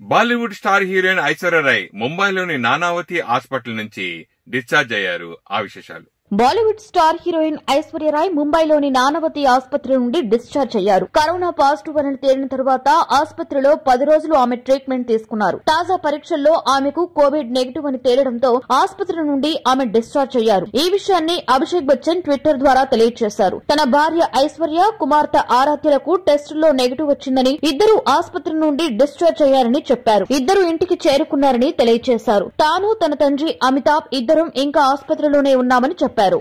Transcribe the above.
Bollywood star heroine Aishwarya Rai ముంబైలోని Nanavati hospital నుంచి discharge అయ్యారు. ఆ విశేషాలు. బాలీవుడ్ స్టార్ హీరోయిన్ ఐశ్వర్యరాయ్ ముంబైలోని నానవతి ఆసుపత్రి నుండి డిశ్చార్జ్ అయ్యారు. కరోనా పాజిటివ్ అని తేలిన తరువాత ఆసుపత్రిలో పది రోజులు ఆమె ట్రీట్మెంట్ తీసుకున్నారు. తాజా పరీక్షల్లో ఆమెకు కోవిడ్ నెగిటివ్ అని తేలడంతో ఆసుపత్రి నుండి ఆమె డిశ్చార్జ్ అయ్యారు. ఈ విషయాన్ని అభిషేక్ బచ్చన్ ట్విట్టర్ ద్వారా తెలియజేశారు. తన భార్య ఐశ్వర్య కుమార్తె ఆరాధ్యలకు టెస్టుల్లో నెగిటివ్ వచ్చిందని ఇద్దరు ఆసుపత్రి నుండి డిశ్చార్జ్ అయ్యారని చెప్పారు. ఇద్దరు ఇంటికి చేరుకున్నారని తెలియజేశారు. తాను తన తండ్రి అమితాబ్ ఇద్దరం ఇంకా ఆసుపత్రిలోనే ఉన్నామని చెప్పారు. తెలిపారు